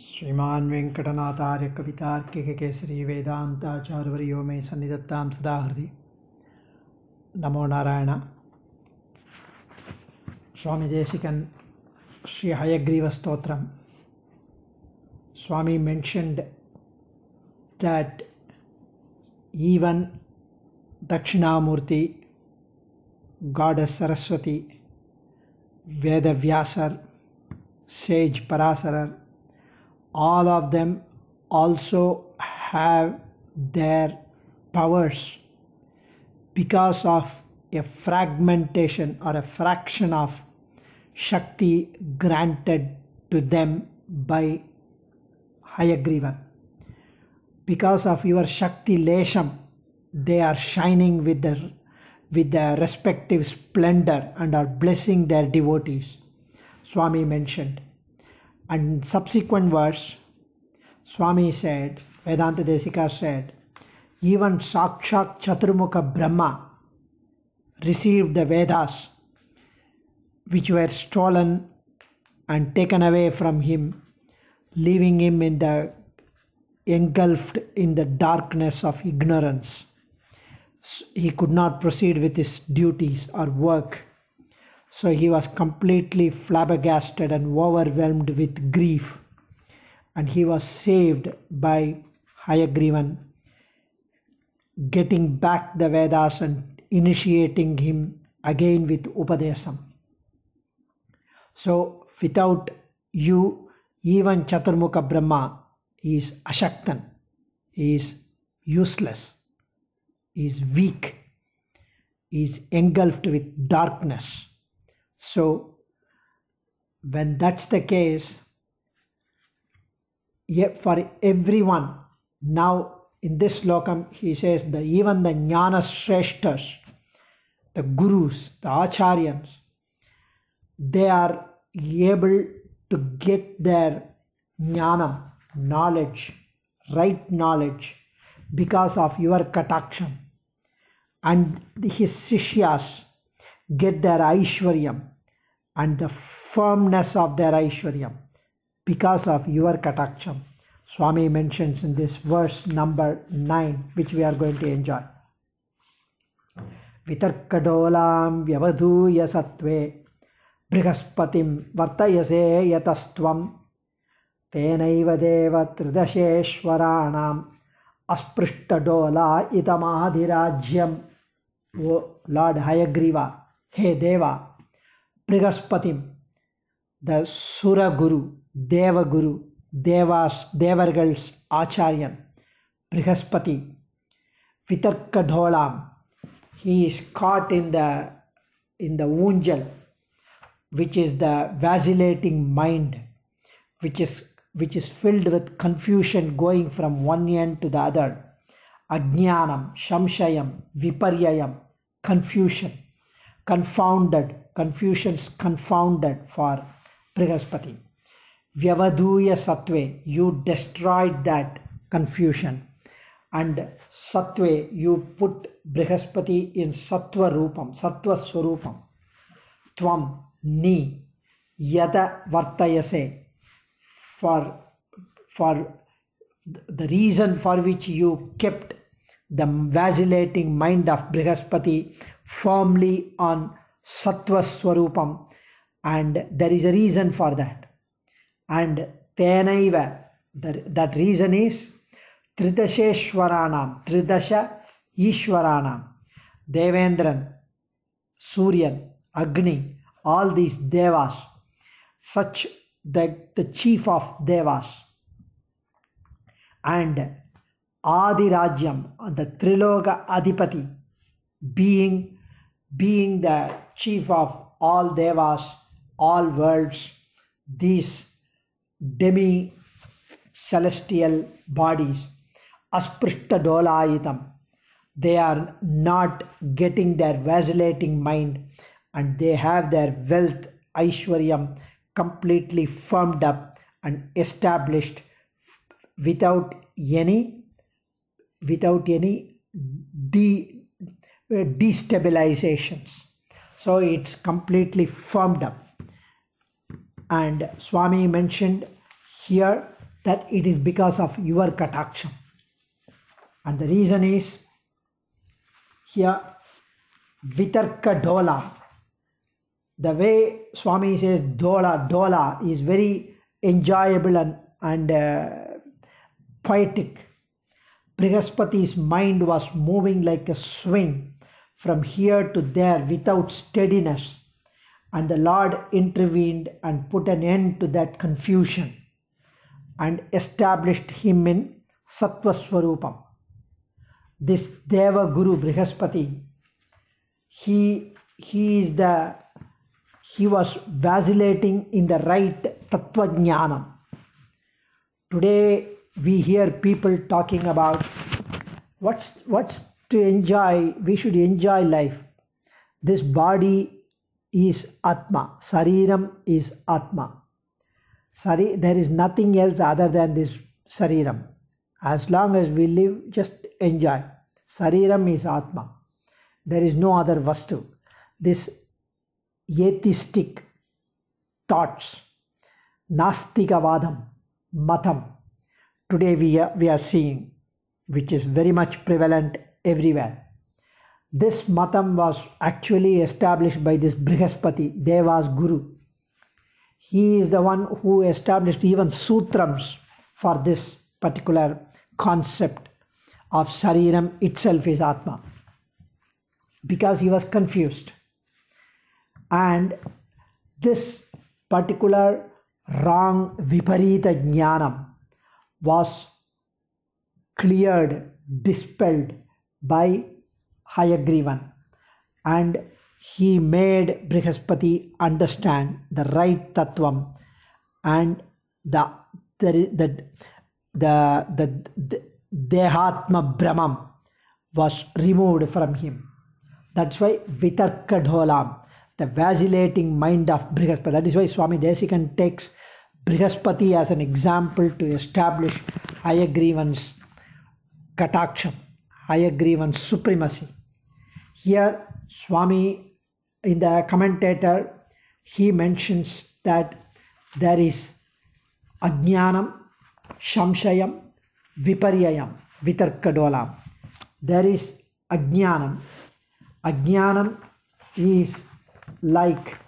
श्रीमान् वेङ्कटनाथार्य कवितार्किककेसरी वेदान्ताचार्यवर्यो मे सन्निधत्तां सदा हृदि नमो नारायण स्वामी देशिकन् Shri हयग्रीवस्तोत्रम् Swami mentioned that even Dakshinamurti, Goddess Saraswati, Veda Vyasar, Sage Parasarar, all of them also have their powers because of a fragmentation or a fraction of Shakti granted to them by Hayagriva. Because of your Shakti Lesham, they are shining with their with their respective splendor and are blessing their devotees. Swami mentioned. And subsequent verse, Swami said, Vedanta Desika said, even Sakshak Chaturmukha Brahma received the Vedas which were stolen and taken away from him leaving him in the engulfed in the darkness of ignorance. He could not proceed with his duties or work. So he was completely flabbergasted and overwhelmed with grief. And he was saved by Hayagrivan, getting back the Vedas and initiating him again with Upadesam. So without you, even Chaturmukha Brahma is Ashaktan, is useless, is weak, is engulfed with darkness. So, when that's the case, yet for everyone, now in this lokam, he says that even the Jnana Shreshtas, the Gurus, the Acharyans, they are able to get their jnana, knowledge, right knowledge, because of your kataksham. And his sishyas get their aishwaryam and the firmness of their aishwaryam because of your kataksham. Swami mentions in this verse number 9, which we are going to enjoy. वितर्कडोलां व्यवधूय सत्त्वे बृहस्पतिं वर्तयसे यतस्त्वं तेनैव देव त्रिदशेश्वराणाम् अस्पृष्टडोला इतमाधिराज्यं ओ Lord Hayagriva हे देवा Brihaspatim, the sura பிரிகஸ்பதிம் த சுரகுரு தேவகுரு தேவாஸ் தேவர்கள்ஸ் ஆச்சாரியன் பிரிகஸ்பதி விதர்க்கடோலாம் he is caught in the in the unjal which is the vacillating mind which is which is filled with confusion going from one end to the other. Ajnanam shamshayam viparyam, confusion confounded confusions confounded for brihaspati. Vyavaduya satve you destroyed that confusion. And satve you put brihaspati in sattva rupam sattva swarupam. Tvam ni yada vartayase. For for the reason for which you kept the vacillating mind of brihaspati firmly on sattva swarupam and there is a reason for that. And tenaiva that reason is Tridasheshwaranam, Tridasha Ishwaranam, Devendran, Suryan, Agni, all these devas, such that the chief of devas, and Adirajyam, the Triloka Adipati, being being the chief of all devas, all worlds, these demi celestial bodies asprishta dolayitam. They are not getting their vacillating mind and they have their wealth, Aishwaryam, completely firmed up and established without any without any de, destabilizations. So it's completely firmed up. And Swami mentioned here that it is because of your kataksham. And the reason is here Vitarka Dola. The way Swami says Dola, Dola is very enjoyable and, and uh, poetic. Brihaspati's mind was moving like a swing from here to there without steadiness, and the Lord intervened and put an end to that confusion and established him in Sattva Swarupam. This Deva Guru Brihaspati, he, he is the he was vacillating in the right Tattva Jnanam. Today we hear people talking about what's what's to enjoy we should enjoy life. This body is atma. Sariram is atma. Sari, there is nothing else other than this sariram as long as we live just enjoy. Sariram is atma. There is no other vastu. This atheistic thoughts nastikavadam matam today we are, we are seeing, which is very much prevalent everywhere. This matam was actually established by this Brihaspati, Deva's guru. He is the one who established even sutrams for this particular concept of Sariram itself is Atma because he was confused. And this particular wrong Viparita Jnanam was cleared, dispelled by Hayagrivan, and he made Brihaspati understand the right tattvam and the the the the, the, the Dehatma Bhramam was removed from him. That's why Vitarka Dholam, the vacillating mind of Brihaspati. That is why Swami Desikan takes Brihaspati as an example to establish Hayagrivan's Kataksham, Hayagrivan's supremacy. Here, Swami, in the commentator, he mentions that there is Ajnanam, Shamshayam, Viparyayam, Vitarkadolam. There is Ajnanam. Ajnanam is like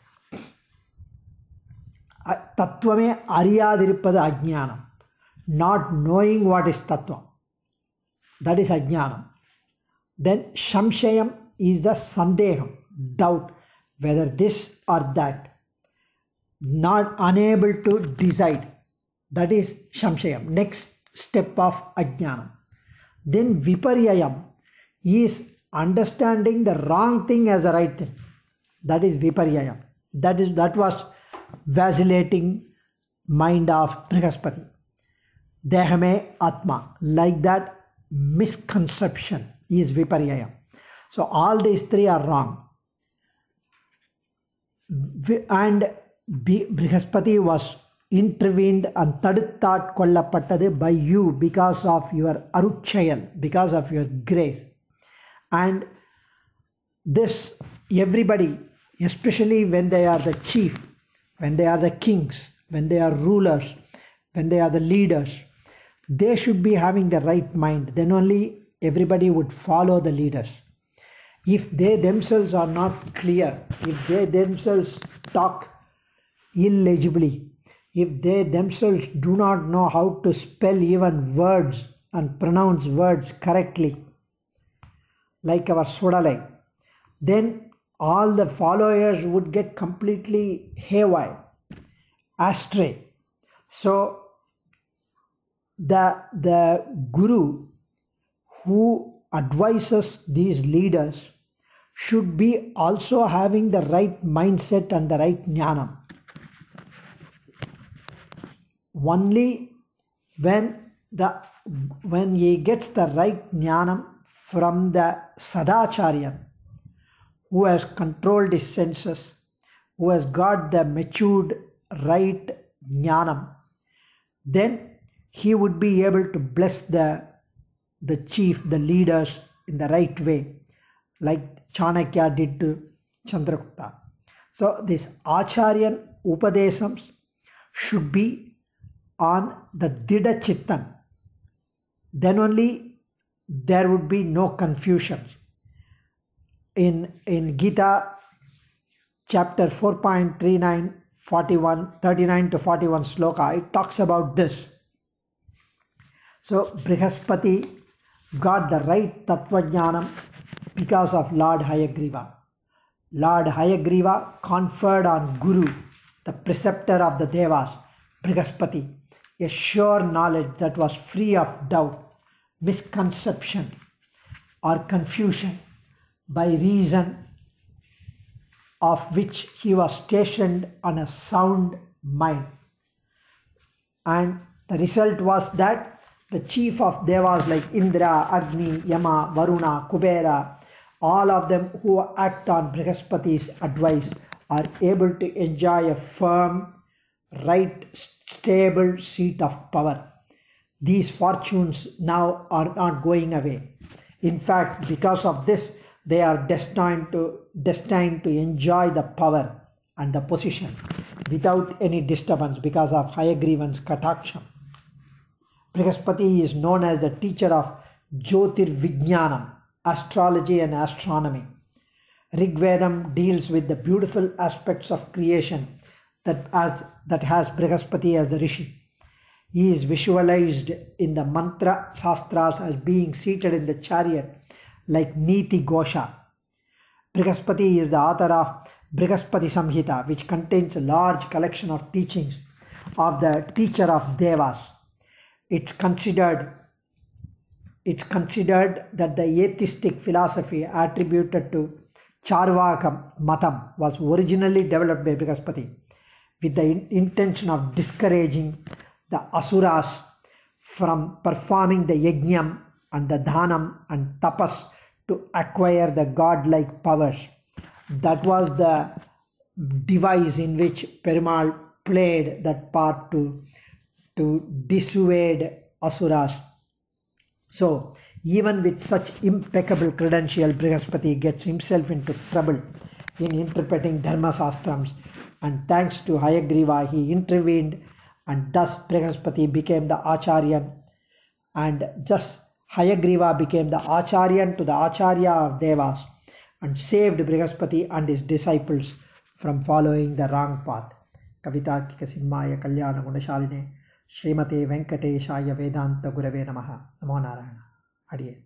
தத்துவமே அறியாதிருப்பது அஜ்ஞானம் not knowing what is தத்துவம் that is அஜ்ஞானம் then shamshayam is the Sandeham, doubt whether this or that, not unable to decide. That is shamshayam next step of Ajnanam. Then Viparyayam is understanding the wrong thing as a right thing. That is Viparyayam. That is that was vacillating mind of Brihaspati. Dehame Atma, like that misconception is Viparyaya. So all these three are wrong. And Brihaspati was intervened and தடுத்தாட் கொல்லப்பட்டது by you because of your aruchayal, because of your grace. And this everybody, especially when they are the chief, when they are the kings, when they are rulers, when they are the leaders, they should be having the right mind. Then only everybody would follow the leaders. If they themselves are not clear, if they themselves talk illegibly, if they themselves do not know how to spell even words and pronounce words correctly, like our Sodalai, then all the followers would get completely haywire, astray. So the the guru who advises these leaders should be also having the right mindset and the right jnana. Only when the when he gets the right jnana from the sadacharya, who has controlled his senses, who has got the matured right jnanam, then he would be able to bless the, the chief, the leaders in the right way, like Chanakya did to Chandragupta. So, this Acharyan Upadesams should be on the Dida Chittan, then only there would be no confusion. In, in Gita chapter 4.39, 41, 39 to 41 sloka, it talks about this. So Brihaspati got the right Tattvajnanam because of Lord Hayagriva. Lord Hayagriva conferred on Guru, the preceptor of the Devas, Brihaspati, a sure knowledge that was free of doubt, misconception, or confusion, by reason of which he was stationed on a sound mind. And the result was that the chief of devas like Indra, Agni, Yama, Varuna, Kubera, all of them who act on Brihaspati's advice are able to enjoy a firm, right, stable seat of power. These fortunes now are not going away. In fact, because of this, they are destined to destined to enjoy the power and the position without any disturbance because of Hayagrivan's Kataksham. Brihaspati is known as the teacher of Jyotir Vijnanam, astrology and astronomy. Rigvedam deals with the beautiful aspects of creation that, that has Brihaspati as the Rishi. He is visualized in the mantra sastras as being seated in the chariot like Niti Gosha. Brihaspati is the author of Brihaspati Samhita, which contains a large collection of teachings of the teacher of Devas. It's considered it's considered that the atheistic philosophy attributed to Charvaka Matam was originally developed by Brihaspati with the in- intention of discouraging the Asuras from performing the Yajnam and the Dhanam and Tapas to acquire the godlike powers. That was the device in which Perumal played that part to, to dissuade Asuras. So, even with such impeccable credential, Brihaspati gets himself into trouble in interpreting Dharma Sastrams. And thanks to Hayagriva, he intervened, and thus Brihaspati became the Acharyan. And just Hayagriva became the Acharyan to the Acharya of Devas and saved Brihaspati and his disciples from following the wrong path. ಕವಿತಾರ್ಕಿಕ ಸಿಂಹಾಯ ಕಲ್ಯಾಣ ಗುಣಶಾಲಿನೆ ಶ್ರೀಮತೆ ವೆಂಕಟೇಶಾಯ ವೇದಾಂತ ಗುರವೇ ನಮಃ ನಮೋ ನಾರಾಯಣ ಅಡಿಯೇ